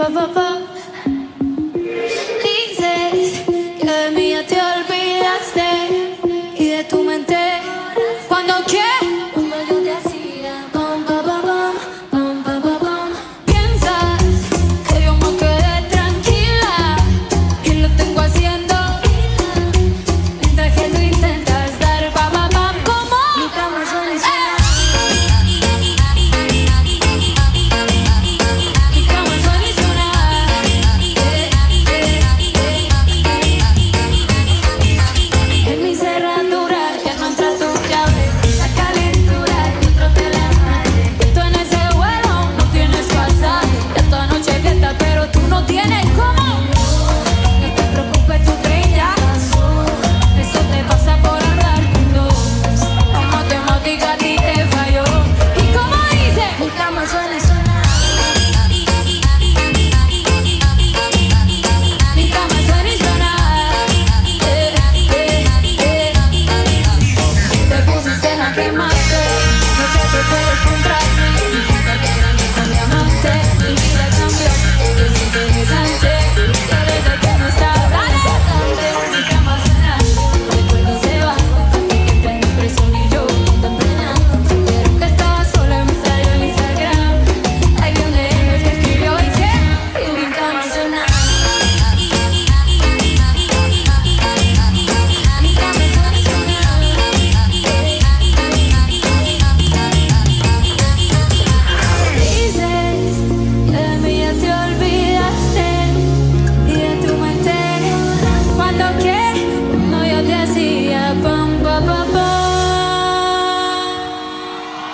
ba ba ba. crema.